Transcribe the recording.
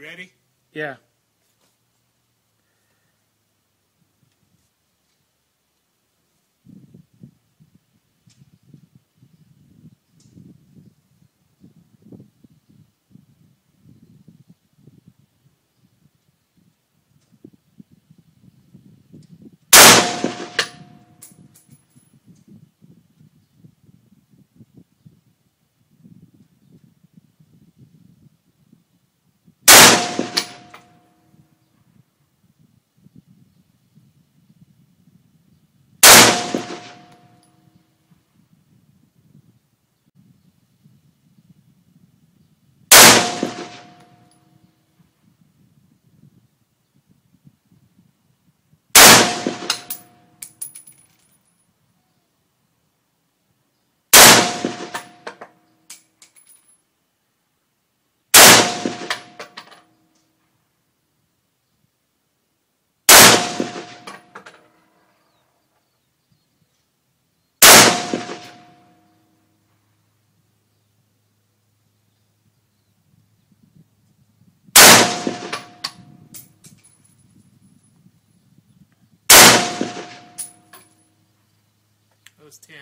Ready? Yeah. Was 10.